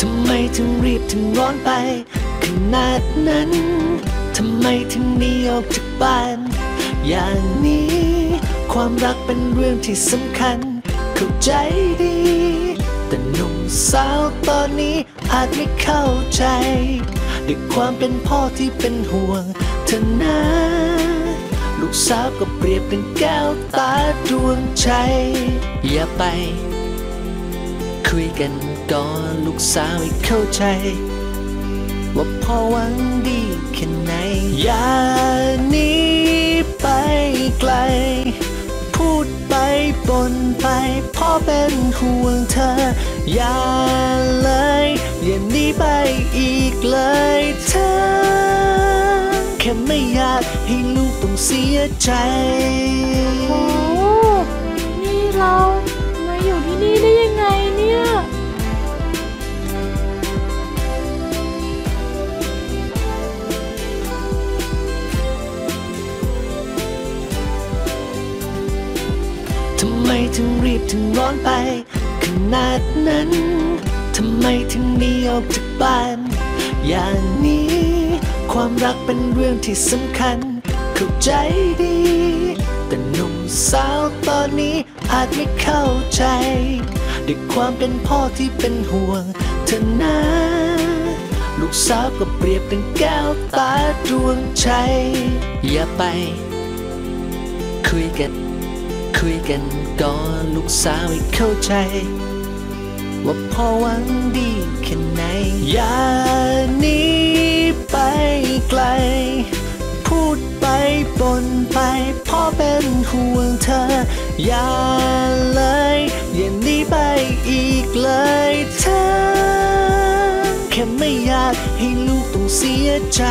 ทำไมถึงรีบถึงร้อนไปขนาดนั้น ทำไมถึงหนีออกจากบ้าน อย่างนี้ ความรักเป็นเรื่องที่สำคัญ เข้าใจดี แต่หนุ่มสาวตอนนี้อาจไม่เข้าใจด้วยความเป็นพ่อที่เป็นห่วงเธอนะลูกสาวก็เปรียบเป็นแก้วตาดวงใจ อย่าไป คุยกันก่อนลูกสาวให้เข้าใจ ว่าพ่อหวังดีแค่ไหน อย่าหนีไปไกล พูดไปบนไปพ่อเป็นห่วงเธอ อย่าเลย อย่าหนีไปอีกเลยเธอ แค่ไม่อยากให้ลูกต้องเสียใจ ทำไมถึงรีบถึงร้อนไป ขนาดนั้น ทำไมถึงหนีออกจากบ้าน อย่างนี้ ความรักเป็นเรื่องที่สำคัญ เข้าใจดี แต่หนุ่มสาวตอนนี้อาจไม่เข้าใจด้วยความเป็นพ่อที่เป็นห่วงเธอนะลูกสาวก็เปรียบเป็นแก้วตาดวงใจ อย่าไป คุยกัน คุยกันก่อนลูกสาวให้เข้าใจ ว่าพ่อหวังดีแค่ไหน อย่าหนีไปไกล พูดไปบนไปพ่อเป็นห่วงเธอ อย่าเลยอย่าหนีไปอีกเลยเธอ แค่ไม่อยากให้ลูกต้องเสียใจ